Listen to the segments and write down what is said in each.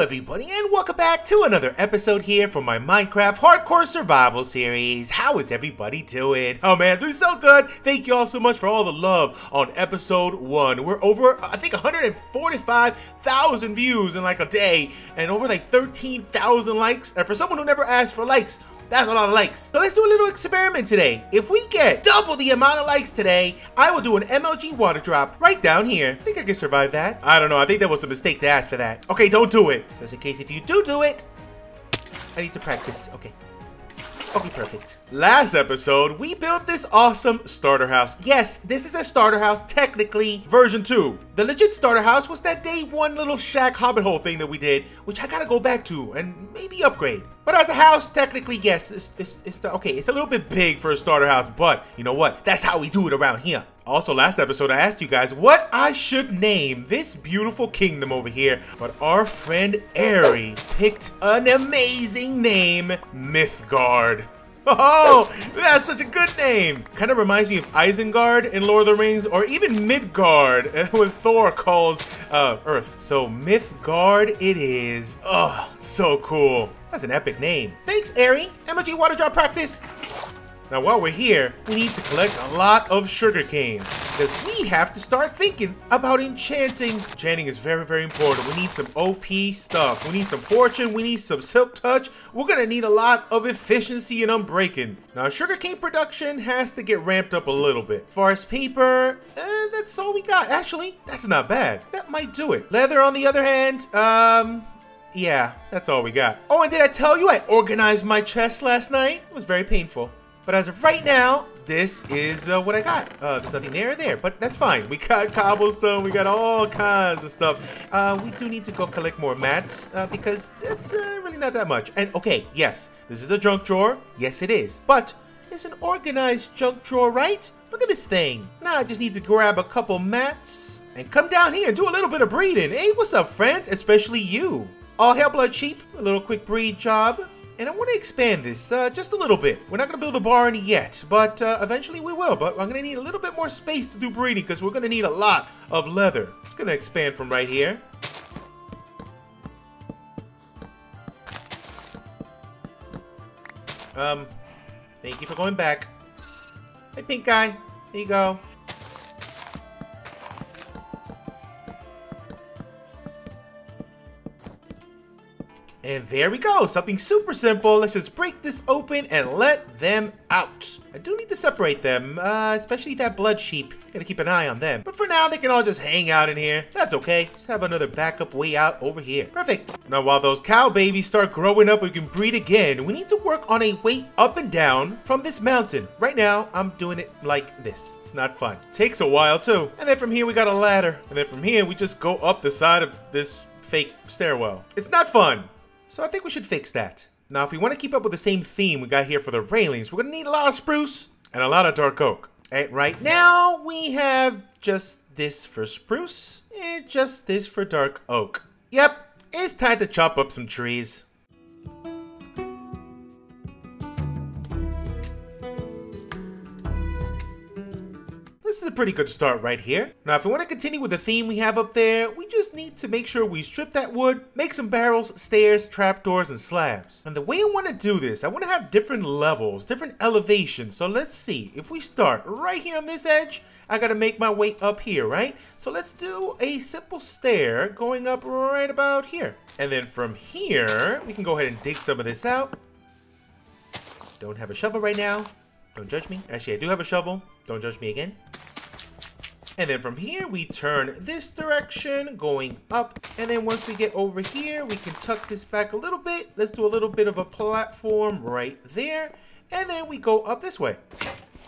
everybody, and welcome back to another episode here from my Minecraft Hardcore Survival Series. How is everybody doing? Oh man, doing so good. Thank you all so much for all the love on episode one. We're over, I think, 145,000 views in like a day, and over like 13,000 likes. And for someone who never asked for likes, that's a lot of likes. So let's do a little experiment today. If we get double the amount of likes today, I will do an MLG water drop right down here. I think I can survive that. I don't know. I think that was a mistake to ask for that. Okay, don't do it. Just in case if you do do it, I need to practice. Okay. Okay, perfect. Last episode, we built this awesome starter house. Yes, this is a starter house, technically version 2. The legit starter house was that day one little shack hobbit hole thing that we did, which I gotta go back to and maybe upgrade. But as a house, technically, yes, it's, it's, it's the, okay, it's a little bit big for a starter house, but you know what? That's how we do it around here. Also, last episode, I asked you guys what I should name this beautiful kingdom over here, but our friend Ari picked an amazing name, Mythgard. Oh, that's such a good name. Kind of reminds me of Isengard in Lord of the Rings, or even Midgard when Thor calls uh, Earth. So Mythgard it is. Oh, so cool. That's an epic name. Thanks, Ari. MLG Water Drop Practice. Now, while we're here, we need to collect a lot of sugarcane because we have to start thinking about enchanting. Enchanting is very, very important. We need some OP stuff. We need some fortune. We need some silk touch. We're to need a lot of efficiency and unbreaking. Now, sugarcane production has to get ramped up a little bit. Forest paper, eh, that's all we got. Actually, that's not bad. That might do it. Leather, on the other hand, um, yeah, that's all we got. Oh, and did I tell you I organized my chest last night? It was very painful. But as of right now, this is uh, what I got. Uh, there's nothing there or there, but that's fine. We got cobblestone, we got all kinds of stuff. Uh, we do need to go collect more mats uh, because it's uh, really not that much. And okay, yes, this is a junk drawer. Yes, it is. But it's an organized junk drawer, right? Look at this thing. Now I just need to grab a couple mats and come down here and do a little bit of breeding. Hey, what's up, friends? Especially you. All hail blood sheep, a little quick breed job. And I want to expand this uh, just a little bit. We're not going to build a barn yet, but uh, eventually we will. But I'm going to need a little bit more space to do breeding because we're going to need a lot of leather. It's going to expand from right here. Um, thank you for going back. Hey, pink guy. There you go. And there we go, something super simple. Let's just break this open and let them out. I do need to separate them, uh, especially that blood sheep. Gotta keep an eye on them. But for now, they can all just hang out in here. That's okay. Just have another backup way out over here. Perfect. Now, while those cow babies start growing up, we can breed again. We need to work on a way up and down from this mountain. Right now, I'm doing it like this. It's not fun. It takes a while too. And then from here, we got a ladder. And then from here, we just go up the side of this fake stairwell. It's not fun. So I think we should fix that. Now, if we want to keep up with the same theme we got here for the railings, we're going to need a lot of spruce and a lot of dark oak. And right now, we have just this for spruce and just this for dark oak. Yep, it's time to chop up some trees. This is a pretty good start right here. Now, if we want to continue with the theme we have up there, we just need to make sure we strip that wood, make some barrels, stairs, trapdoors, and slabs. And the way I want to do this, I want to have different levels, different elevations. So let's see. If we start right here on this edge, I got to make my way up here, right? So let's do a simple stair going up right about here. And then from here, we can go ahead and dig some of this out. Don't have a shovel right now. Don't judge me. Actually, I do have a shovel. Don't judge me again. And then from here, we turn this direction, going up. And then once we get over here, we can tuck this back a little bit. Let's do a little bit of a platform right there. And then we go up this way.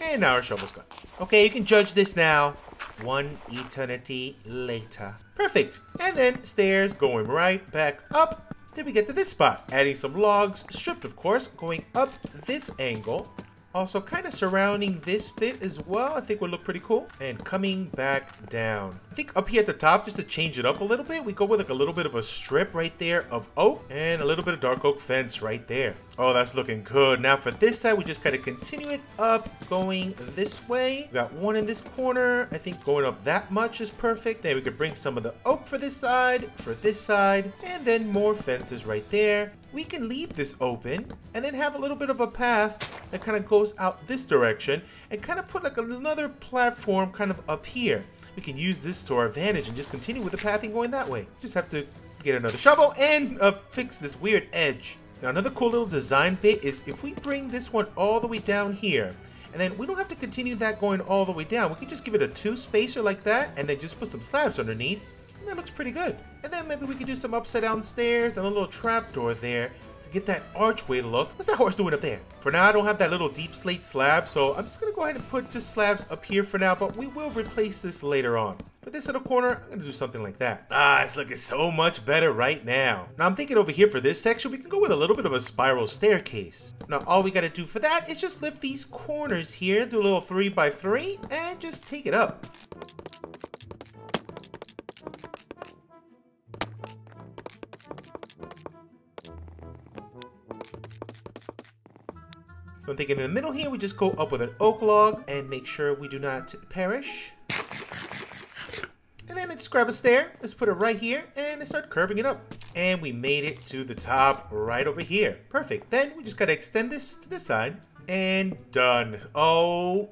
And now our shovel's gone. Okay, you can judge this now. One eternity later. Perfect. And then stairs going right back up. Then we get to this spot. Adding some logs, stripped of course, going up this angle. Also kind of surrounding this bit as well. I think would look pretty cool. And coming back down. I think up here at the top, just to change it up a little bit, we go with like a little bit of a strip right there of oak and a little bit of dark oak fence right there. Oh, that's looking good. Now for this side, we just kind of continue it up, going this way. We got one in this corner. I think going up that much is perfect. Then we could bring some of the oak for this side, for this side, and then more fences right there. We can leave this open and then have a little bit of a path that kind of goes out this direction and kind of put like another platform kind of up here. We can use this to our advantage and just continue with the pathing going that way. Just have to get another shovel and uh, fix this weird edge. Now another cool little design bit is if we bring this one all the way down here, and then we don't have to continue that going all the way down. We can just give it a two spacer like that, and then just put some slabs underneath. That looks pretty good. And then maybe we could do some upside down stairs and a little trapdoor there to get that archway look. What's that horse doing up there? For now, I don't have that little deepslate slab, so I'm just gonna go ahead and put just slabs up here for now, but we will replace this later on. For this little corner, I'm gonna do something like that. Ah, it's looking so much better right now. Now I'm thinking over here for this section, we can go with a little bit of a spiral staircase. Now all we gotta do for that is just lift these corners here, do a little three by three, and just take it up. I'm thinking in the middle here, we just go up with an oak log and make sure we do not perish. And then just grab a stair, let's put it right here, and I start curving it up. And we made it to the top right over here. Perfect. Then we just gotta extend this to this side. And done. Oh,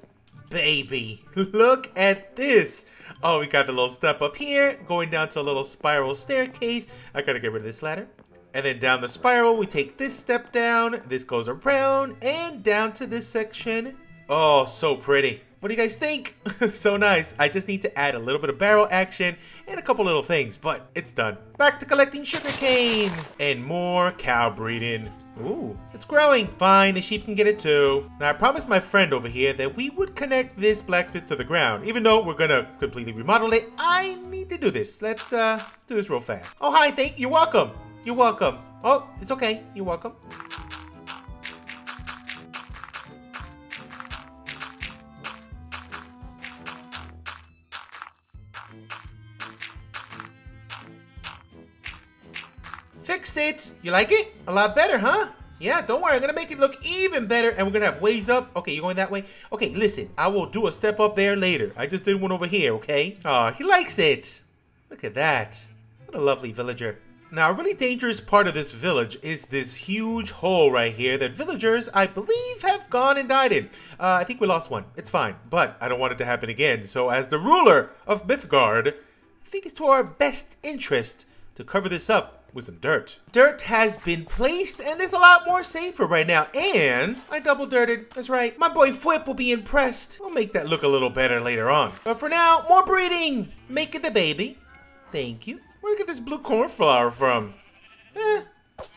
baby. Look at this. Oh, we got the little step up here, going down to a little spiral staircase. I gotta get rid of this ladder. And then down the spiral, we take this step down, this goes around, and down to this section. Oh, so pretty. What do you guys think? so nice. I just need to add a little bit of barrel action and a couple little things, but it's done. Back to collecting sugarcane and more cow breeding. Ooh, it's growing. Fine, the sheep can get it too. Now, I promised my friend over here that we would connect this blacksmith to the ground. Even though we're gonna completely remodel it, I need to do this. Let's uh, do this real fast. Oh, hi, thank you. You're welcome. You're welcome. Oh, it's okay. You're welcome. Fixed it. You like it? A lot better, huh? Yeah, don't worry. I'm going to make it look even better. And we're going to have ways up. Okay, you're going that way? Okay, listen. I will do a step up there later. I just did one over here, okay? Oh, he likes it. Look at that. What a lovely villager. Now, a really dangerous part of this village is this huge hole right here that villagers, I believe, have gone and died in. Uh, I think we lost one. It's fine, but I don't want it to happen again. So as the ruler of Mythgard, I think it's to our best interest to cover this up with some dirt. Dirt has been placed and is a lot more safer right now. And I double dirted. That's right. My boy Flip will be impressed. We'll make that look a little better later on. But for now, more breeding. Make it the baby. Thank you. Where'd you get this blue cornflower from? Eh,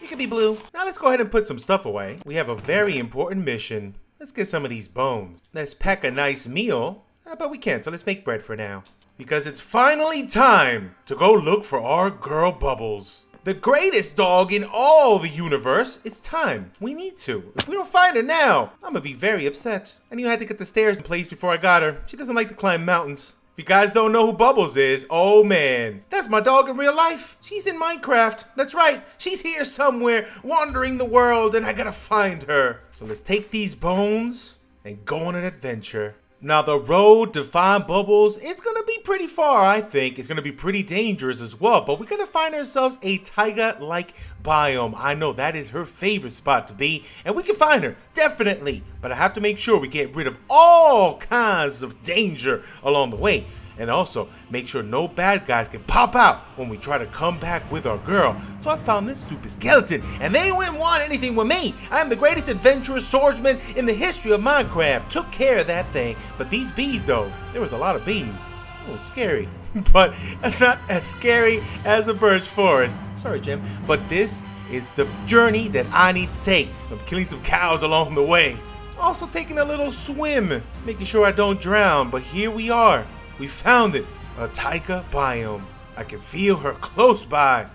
you can be blue. Now let's go ahead and put some stuff away. We have a very important mission. Let's get some of these bones. Let's pack a nice meal. Uh, but we can't, so let's make bread for now. Because it's finally time to go look for our girl Bubbles. The greatest dog in all the universe. It's time. We need to. If we don't find her now, I'm gonna be very upset. I knew I had to get the stairs in place before I got her. She doesn't like to climb mountains. If you guys don't know who Bubbles is, oh man, that's my dog in real life. She's in Minecraft. That's right. She's here somewhere, wandering the world, and I gotta find her. So let's take these bones and go on an adventure. Now, the road to find Bubbles is to be pretty far, I think. It's to be pretty dangerous as well, but we're to find ourselves a taiga-like biome. I know that is her favorite spot to be, and we can find her, definitely. But I have to make sure we get rid of all kinds of danger along the way. And also, make sure no bad guys can pop out when we try to come back with our girl. So I found this stupid skeleton, and they wouldn't want anything with me. I am the greatest adventurous swordsman in the history of Minecraft. Took care of that thing. But these bees, though, there was a lot of bees. It was scary, but not as scary as a birch forest. Sorry, Jim. But this is the journey that I need to take. I'm killing some cows along the way. Also taking a little swim, making sure I don't drown. But here we are. We found it, a taiga biome. I can feel her close by.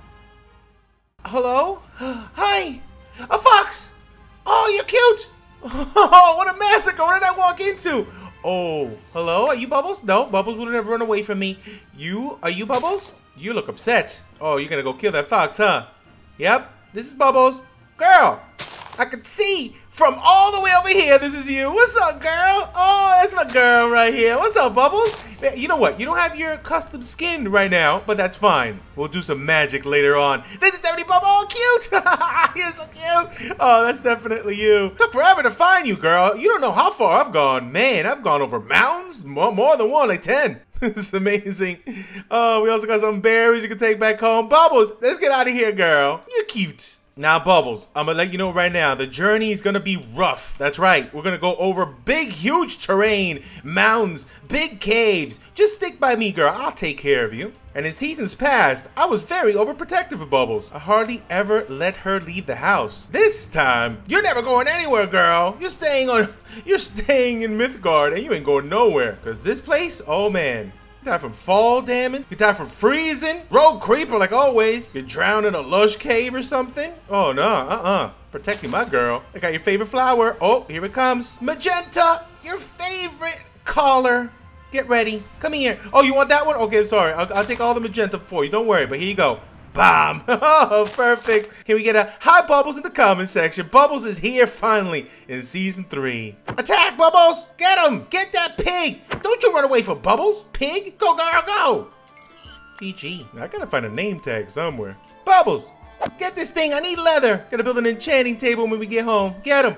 Hello? Hi! A fox! Oh, you're cute! Oh, what a massacre! What did I walk into? Oh, hello? Are you Bubbles? No, Bubbles wouldn't have run away from me. You, are you Bubbles? You look upset. Oh, you're gonna go kill that fox, huh? Yep, this is Bubbles. Girl, I can see from all the way over here, this is you. What's up, girl? Oh, that's my girl right here. What's up, Bubbles? You know what? You don't have your custom skin right now, but that's fine. We'll do some magic later on. This Bubble. Oh, cute. You're so cute. Oh, that's definitely you. Took forever to find you, girl. You don't know how far I've gone. Man, I've gone over mountains. More, more than one, like 10. this is amazing. Oh, we also got some berries you can take back home. Bubbles, let's get out of here, girl. You're cute. Now, Bubbles, I'm gonna let you know right now, the journey is gonna be rough. That's right, we're gonna go over big, huge terrain, mountains, big caves. Just stick by me, girl, I'll take care of you. And in seasons past, I was very overprotective of Bubbles. I hardly ever let her leave the house. This time, you're never going anywhere, girl. You're staying on, you're staying in Mythgard and you ain't going nowhere. Cause this place, oh man, you die from fall damage. You die from freezing. Rogue creeper like always. You drown in a lush cave or something. Oh no, uh-uh. Protecting my girl. I got your favorite flower. Oh, here it comes. Magenta, your favorite color. Get ready. Come here. Oh, you want that one? Okay, sorry. I'll, I'll take all the magenta for you. Don't worry, but here you go. Bomb! Oh, perfect. Can we get a hi Bubbles in the comment section? Bubbles is here finally in season three. Attack, Bubbles! Get him! Get that pig! Don't you run away from Bubbles, pig! Go, girl, go! GG. I gotta find a name tag somewhere. Bubbles! Get this thing! I need leather! Gotta build an enchanting table when we get home. Get him!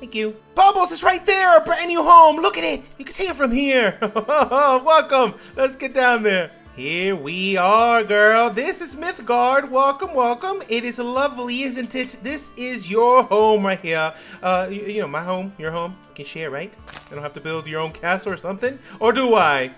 Thank you. Bubbles is right there! A brand new home! Look at it! You can see it from here! Welcome! Let's get down there. Here we are, girl. This is Mythgard. Welcome, welcome. It is lovely, isn't it? This is your home right here. Uh, you, you know, my home, your home. You can share, right? I don't have to build your own castle or something. Or do I?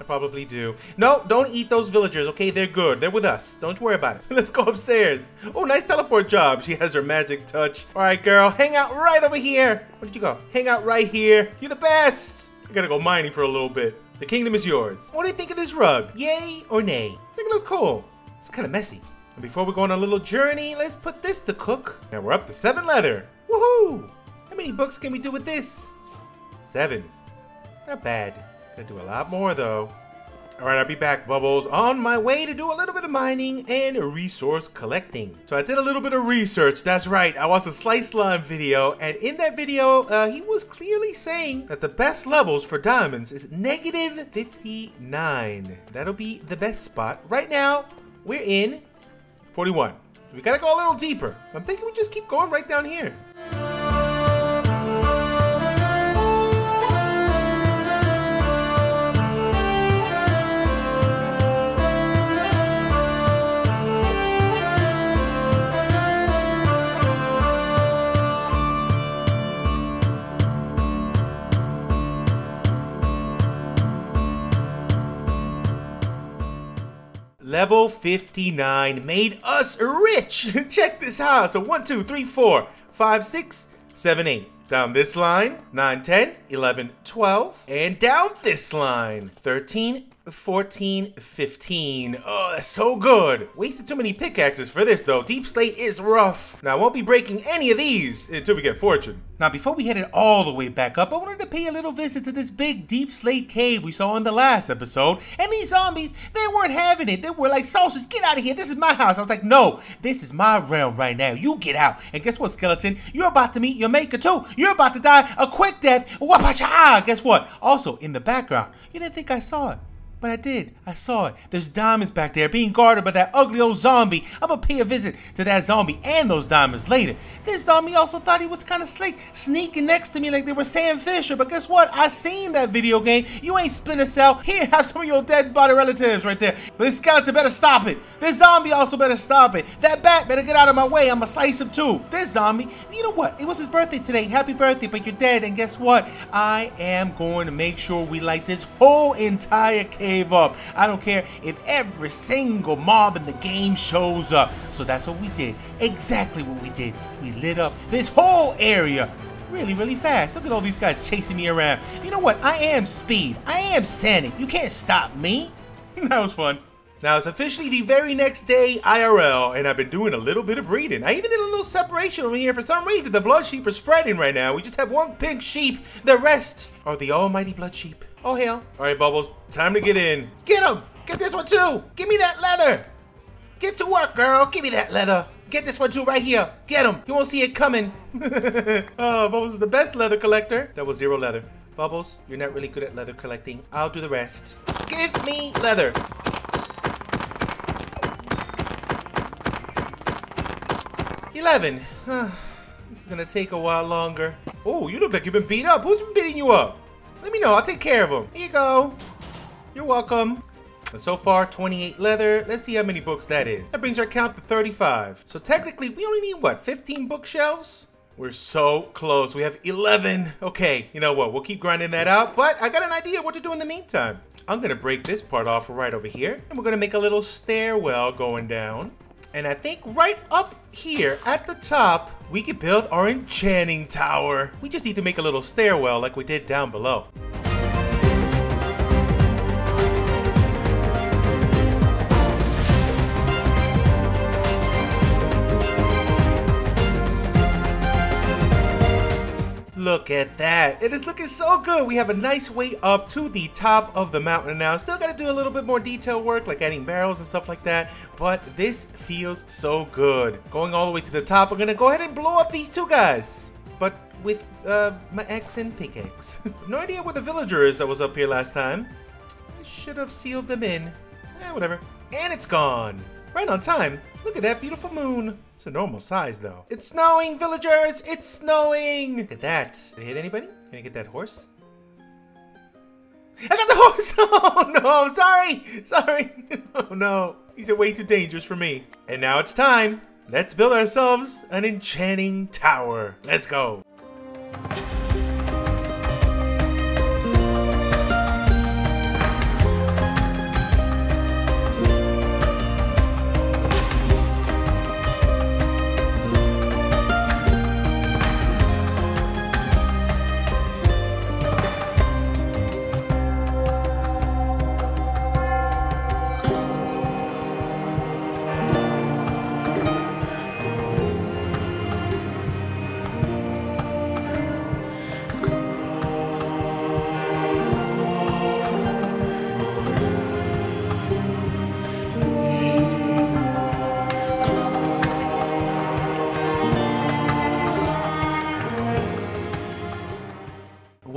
I probably do. No, don't eat those villagers, okay? They're good. They're with us. Don't worry about it. Let's go upstairs. Oh, nice teleport job. She has her magic touch. All right, girl. Hang out right over here. Where did you go? Hang out right here. You're the best. I gotta go mining for a little bit. The kingdom is yours. What do you think of this rug? Yay or nay? I think it looks cool. It's kind of messy. And before we go on a little journey, let's put this to cook. Now we're up to seven leather. Woohoo! How many books can we do with this? Seven. Not bad. Gonna do a lot more though. Alright, I'll be back, Bubbles, on my way to do a little bit of mining and resource collecting. So I did a little bit of research, that's right, I watched a slicedlime video, and in that video, uh, he was clearly saying that the best levels for diamonds is negative 59. That'll be the best spot. Right now, we're in 41. we gotta go a little deeper. I'm thinking we just keep going right down here. Level 59 made us rich. Check this out. So 1, 2, 3, 4, 5, 6, 7, 8. Down this line, 9, 10, 11, 12. And down this line, 13, 14, 15. Oh, that's so good. Wasted too many pickaxes for this though. Deepslate is rough. Now I won't be breaking any of these until we get Fortune. Now before we headed all the way back up, I wanted to pay a little visit to this big Deepslate cave we saw in the last episode. And these zombies, they weren't having it. They were like, sausage, get out of here. This is my house. I was like, no, this is my realm right now. You get out. And guess what, Skeleton? You're about to meet your maker too. You're about to die a quick death. Wapacha! Guess what? Also, in the background, you didn't think I saw it. But I did. I saw it. There's diamonds back there being guarded by that ugly old zombie. I'm gonna pay a visit to that zombie and those diamonds later. This zombie also thought he was kind of slick, sneaking next to me like they were Sam Fisher. But guess what? I seen that video game. You ain't Splinter Cell. Here, have some of your dead body relatives right there. But this skeleton better stop it. This zombie also better stop it. That bat better get out of my way. I'm gonna slice him too. This zombie, you know what? It was his birthday today. Happy birthday, but you're dead. And guess what? I am going to make sure we light this whole entire cave up. I don't care if every single mob in the game shows up. So that's what we did. Exactly what we did. We lit up this whole area really, really fast. Look at all these guys chasing me around. You know what? I am speed. I am Sonic. You can't stop me. that was fun. Now it's officially the very next day IRL, and I've been doing a little bit of breeding. I even did a little separation over here. For some reason, the blood sheep are spreading right now. We just have one pink sheep. The rest are the almighty blood sheep. Oh hell. All right, Bubbles, time to get in. Get him! Get this one too! Give me that leather! Get to work, girl! Give me that leather! Get this one too right here. Get him. You won't see it coming. oh, Bubbles is the best leather collector. That was zero leather. Bubbles, you're not really good at leather collecting. I'll do the rest. Give me leather. Eleven. this is gonna take a while longer. Oh, you look like you've been beat up. Who's been beating you up? Let me know. I'll take care of them. Here you go. You're welcome. So far, 28 leather. Let's see how many books that is. That brings our count to 35. So technically, we only need, what, 15 bookshelves? We're so close. We have 11. Okay, you know what? We'll keep grinding that out. But I got an idea what to do in the meantime. I'm going to break this part off right over here. And we're going to make a little stairwell going down. And I think right up here at the top, we could build our enchanting tower. We just need to make a little stairwell like we did down below. Look at that. It is looking so good. We have a nice way up to the top of the mountain now. Still got to do a little bit more detail work, like adding barrels and stuff like that. But this feels so good. Going all the way to the top, I'm going to go ahead and blow up these two guys. But with uh, my axe and pickaxe. no idea where the villager is that was up here last time. I should have sealed them in. Eh, whatever. And it's gone. Right on time. Look at that beautiful moon. It's a normal size, though. It's snowing, villagers! It's snowing! Look at that. Did I hit anybody? Can I get that horse? I got the horse! Oh, no! Sorry! Sorry! Oh, no. These are way too dangerous for me. And now it's time. Let's build ourselves an enchanting tower. Let's go.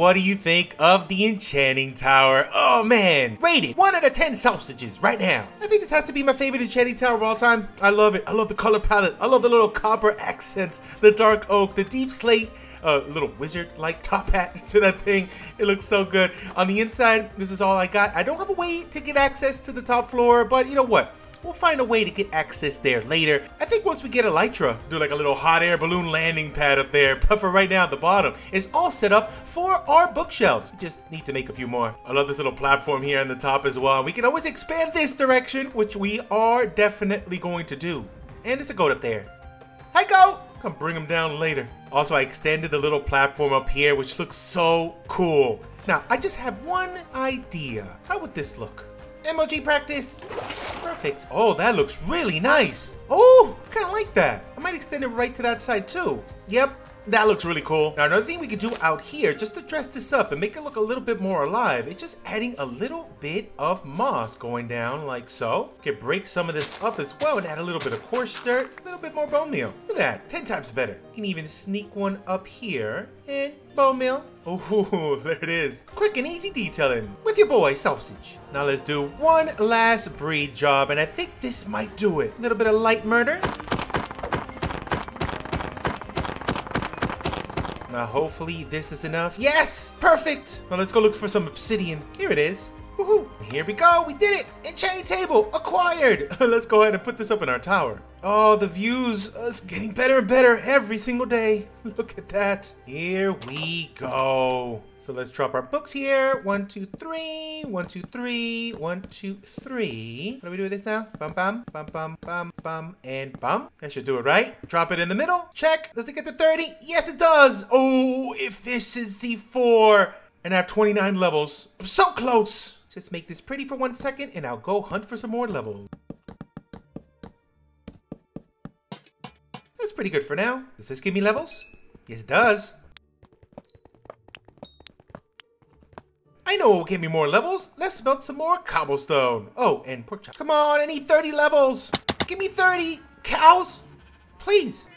What do you think of the Enchanting Tower? Oh man, rated 1 out of 10 sausages right now. I think this has to be my favorite Enchanting Tower of all time. I love it. I love the color palette. I love the little copper accents, the dark oak, the deepslate, a uh, little wizard-like top hat to that thing. It looks so good. On the inside, this is all I got. I don't have a way to get access to the top floor, but you know what? We'll find a way to get access there later. I think once we get Elytra, do like a little hot air balloon landing pad up there. But for right now, the bottom is all set up for our bookshelves. We just need to make a few more. I love this little platform here on the top as well. We can always expand this direction, which we are definitely going to do. And there's a goat up there. Hi, goat! Come bring him down later. Also, I extended the little platform up here, which looks so cool. Now, I just have one idea. How would this look? Emoji practice. Perfect. Oh, that looks really nice. Oh, kind of like that. I might extend it right to that side too. Yep, that looks really cool. Now, another thing we could do out here, just to dress this up and make it look a little bit more alive, is just adding a little bit of moss going down like so. Could break some of this up as well and add a little bit of coarse dirt, a little bit more bone meal. Look at that, 10 times better. You can even sneak one up here and bone meal. Oh, there it is. Quick and easy detailing with your boy, Sausage. Now let's do one last breed job, and I think this might do it. A little bit of light murder. Now, hopefully this is enough. Yes! Perfect! Now let's go look for some obsidian. Here it is. Woohoo! Here we go! We did it! Enchanting table acquired! let's go ahead and put this up in our tower. Oh, the views uh, is getting better and better every single day. Look at that. Here we go. So let's drop our books here. One, two, three. One, two, three. One, two, three. What do we do with this now? Bum, bum, bum, bum, bum, bum, and bum. That should do it, right? Drop it in the middle. Check. Does it get to 30? Yes, it does. Oh, efficiency four. And I have 29 levels. I'm so close. Just make this pretty for one second and I'll go hunt for some more levels. Pretty good for now. Does this give me levels? Yes, it does. I know what will give me more levels. Let's melt some more cobblestone. Oh, and pork chop. Come on, I need 30 levels. Give me 30 cows. Please.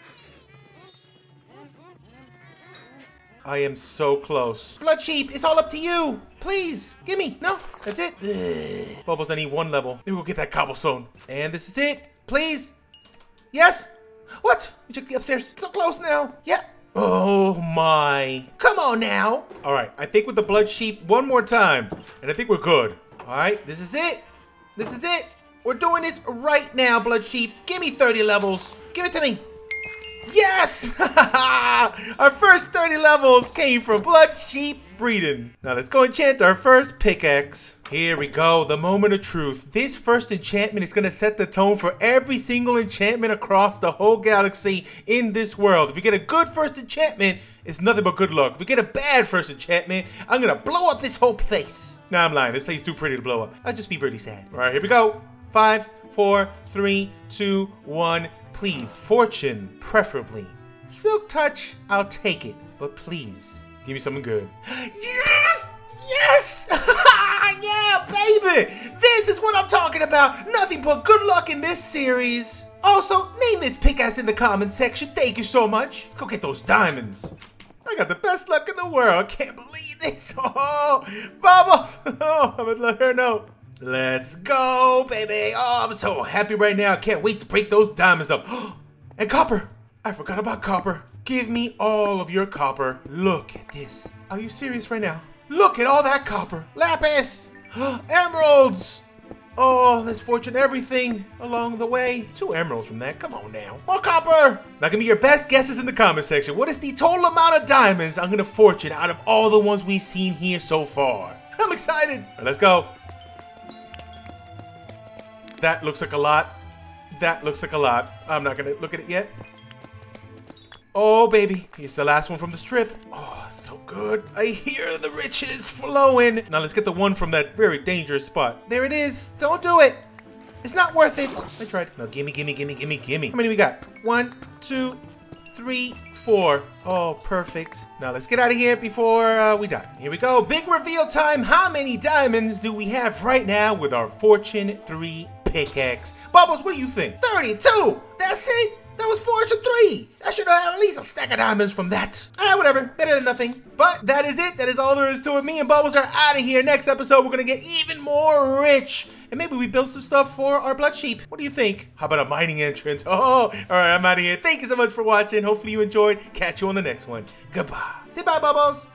I am so close. Blood sheep, it's all up to you. Please, give me. No, that's it. Ugh. Bubbles, I need one level. Maybe we'll get that cobblestone. And this is it. Please. Yes. What? We check the upstairs. So close now. Yeah. Oh my. Come on now. All right, I think with the blood sheep one more time, and I think we're good. All right, this is it. This is it. We're doing this right now, blood sheep. Give me 30 levels. Give it to me. Yes! our first 30 levels came from blood sheep breeding. Now let's go enchant our first pickaxe. Here we go, the moment of truth. This first enchantment is going to set the tone for every single enchantment across the whole galaxy in this world. If you get a good first enchantment, it's nothing but good luck. If we get a bad first enchantment, I'm going to blow up this whole place. Nah, I'm lying. This place is too pretty to blow up. I'll just be really sad. All right, here we go. Five, four, three, two, one. Please, fortune, preferably. Silk touch, I'll take it, but please, give me something good. Yes! Yes! yeah, baby! This is what I'm talking about! Nothing but good luck in this series! Also, name this pickaxe in the comments section. Thank you so much. Let's go get those diamonds. I got the best luck in the world. Can't believe this. Oh, Bubbles. Oh, I'm gonna let her know. Let's go, baby. Oh, I'm so happy right now. I can't wait to break those diamonds up. and copper. I forgot about copper. Give me all of your copper. Look at this. Are you serious right now? Look at all that copper. Lapis. Emeralds. Oh, there's fortune everything along the way. Two emeralds from that. Come on now. More copper. Now give me your best guesses in the comment section. What is the total amount of diamonds I'm to fortune out of all the ones we've seen here so far? I'm excited. Right, let's go. That looks like a lot. That looks like a lot. I'm not gonna look at it yet. Oh, baby. Here's the last one from the strip. Oh, so good. I hear the riches flowing. Now let's get the one from that very dangerous spot. There it is. Don't do it. It's not worth it. I tried. Now gimme, gimme, gimme, gimme, gimme. How many we got? One, two, three, four. Oh, perfect. Now let's get out of here before uh, we die. Here we go. Big reveal time. How many diamonds do we have right now with our Fortune 3 pickaxe. Bubbles, what do you think? 32! That's it! That was four to three. I should have at least a stack of diamonds from that. Ah, whatever. Better than nothing. But that is it. That is all there is to it. Me and Bubbles are out of here. Next episode, we're going to get even more rich. And maybe we build some stuff for our blood sheep. What do you think? How about a mining entrance? Oh, all right. I'm out of here. Thank you so much for watching. Hopefully you enjoyed. Catch you on the next one. Goodbye. Say bye, Bubbles.